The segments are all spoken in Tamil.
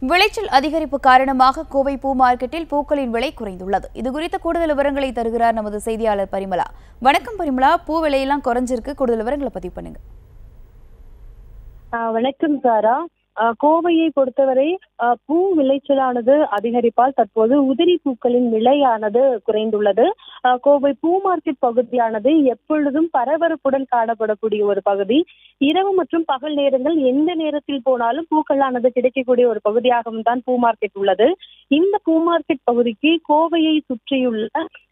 விளைச்சல் அதிகரிப்பு காரணமாக கோவை பூ மார்க்கெட்டில் பூக்களின் விலை குறைந்துள்ளது. இது குறித்த கூடுதல் விவரங்களை தருகிறார் நமது செய்தியாளர் பரிமளா. வணக்கம் பரிமளா. பூ விலையெல்லாம் குறைஞ்சிருக்கு. கூடுதல் விவரங்களை பதிவு பண்ணுங்க. ஆஹ் வணக்கம் சாரா. கோவையை பொறுத்தவரை பூ விளைச்சலானது அதிகரிப்பால் தற்போது உதிரி பூக்களின் விலையானது குறைந்துள்ளது. கோவை பூ மார்க்கெட் பகுதியானது எப்பொழுதும் பரபரப்புடன் காணப்படக்கூடிய ஒரு பகுதி. இரவு மற்றும் பகல் நேரங்கள் எந்த நேரத்தில் போனாலும் பூக்களானது கிடைக்கக்கூடிய ஒரு பகுதியாகவும் தான் பூ மார்க்கெட் உள்ளது. இந்த பூ மார்க்கெட் பகுதிக்கு கோவையை சுற்றியுள்ள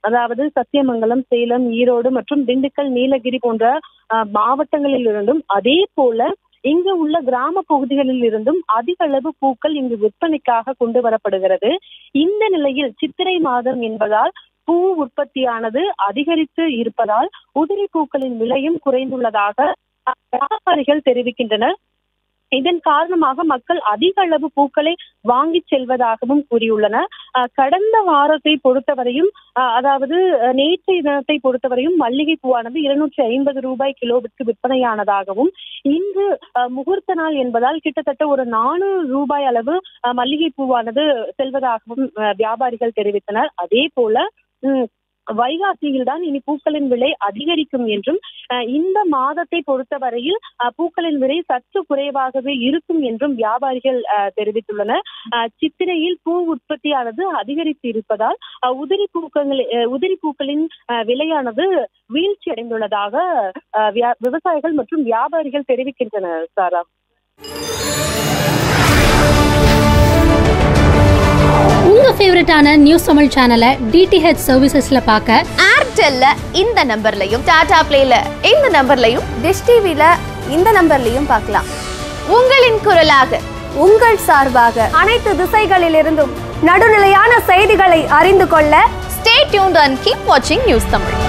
அதாவது சத்தியமங்கலம் சேலம் ஈரோடு மற்றும் திண்டுக்கல் நீலகிரி போன்ற மாவட்டங்களில் இருந்தும் அதே போல இங்கு உள்ள கிராம பகுதிகளில் இருந்தும் அதிக அளவு பூக்கள் இங்கு விற்பனைக்காக கொண்டு வரப்படுகிறது. இந்த நிலையில் சித்திரை மாதம் என்பதால் பூ உற்பத்தியானது அதிகரித்து இருப்பதால் உதிரி பூக்களின் விலையும் குறைந்துள்ளதாக வியாபாரிகள் தெரிவிக்கின்றனர். இதன் காரணமாக மக்கள் அதிக அளவு பூக்களை வாங்கி செல்வதாகவும் கூறியுள்ளனர். கடந்த வாரத்தை பொறுத்தவரையும் அதாவது நேற்றைய தினத்தை பொறுத்தவரையும் மல்லிகை பூவானது இருநூற்றி ஐம்பது ரூபாய் கிலோவிற்கு விற்பனையானதாகவும் இன்று முகூர்த்த நாள் என்பதால் கிட்டத்தட்ட ஒரு நானூறு ரூபாய் அளவு மல்லிகை பூவானது செல்வதாகவும் வியாபாரிகள் தெரிவித்தனர். அதே போல வைகாசியில் தான் இனி பூக்களின் விலை அதிகரிக்கும் என்றும் அஹ், இந்த மாதத்தை பொறுத்தவரையில் பூக்களின் விலை சற்று குறைவாகவே இருக்கும் என்றும் வியாபாரிகள் அஹ், தெரிவித்துள்ளனர். அஹ், சித்திரையில் பூ உற்பத்தியானது அதிகரித்து இருப்பதால் உதிரி பூக்கள் உதிரி பூக்களின் விலையானது வீழ்ச்சி அடைந்துள்ளதாக அஹ், விவசாயிகள் மற்றும் வியாபாரிகள் தெரிவிக்கின்றனர் சாரா. ஃபேவரட்டான நியூஸ் தமிழ் சேனலை டிடிஹெச் சர்வீசஸ்ல பார்க்க ஏர்டெல்ல இந்த நம்பர்லையும் டாடா பிளேல இந்த நம்பர்லையும் டிஷ் டிவில இந்த நம்பர்லையும் பார்க்கலாம் உங்களின் குரலாக உங்கள் சார்பாக அனைத்து திசைகளிலிருந்தும் நடுநிலையான செய்திகளை அறிந்து கொள்ள ஸ்டே டியூன்ட் அண்ட் கீப் வாட்சிங் நியூஸ் தமிழ்